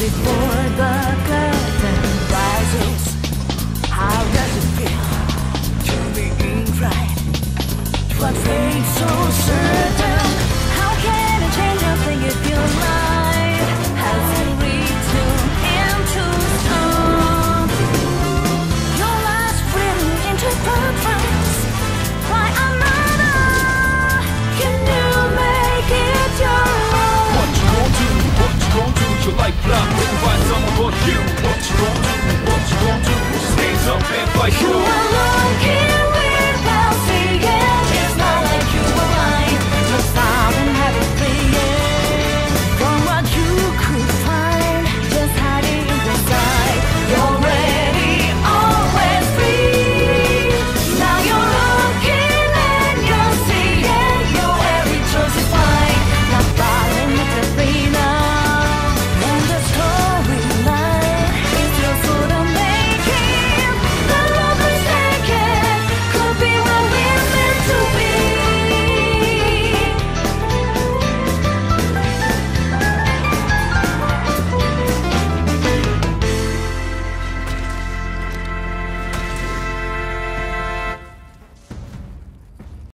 before the clouds. you.